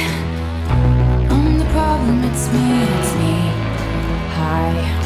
I'm the problem, it's me, it's me. Hi.